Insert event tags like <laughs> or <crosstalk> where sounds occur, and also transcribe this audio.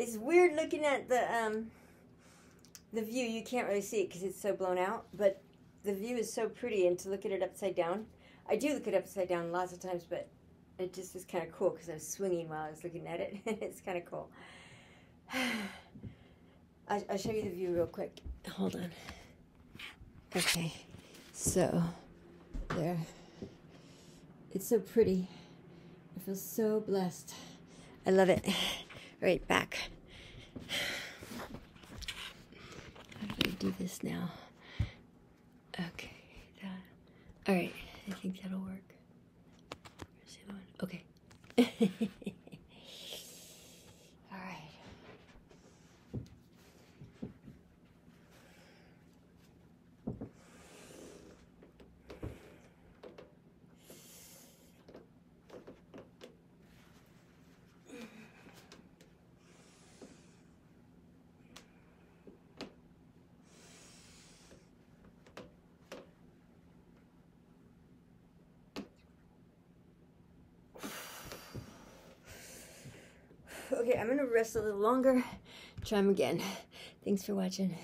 It's weird looking at the um the view. You can't really see it because it's so blown out, but the view is so pretty. And to look at it upside down, I do look at it upside down lots of times, but it just was kind of cool because I was swinging while I was looking at it. <laughs> it's kind of cool. <sighs> I, I'll show you the view real quick. Hold on. Okay, so there. It's so pretty. I feel so blessed. I love it. Right back. How do I do this now? Okay. That. All right. I think that'll work. Okay. <laughs> All right. Okay, I'm gonna rest a little longer. Try them again. Thanks for watching.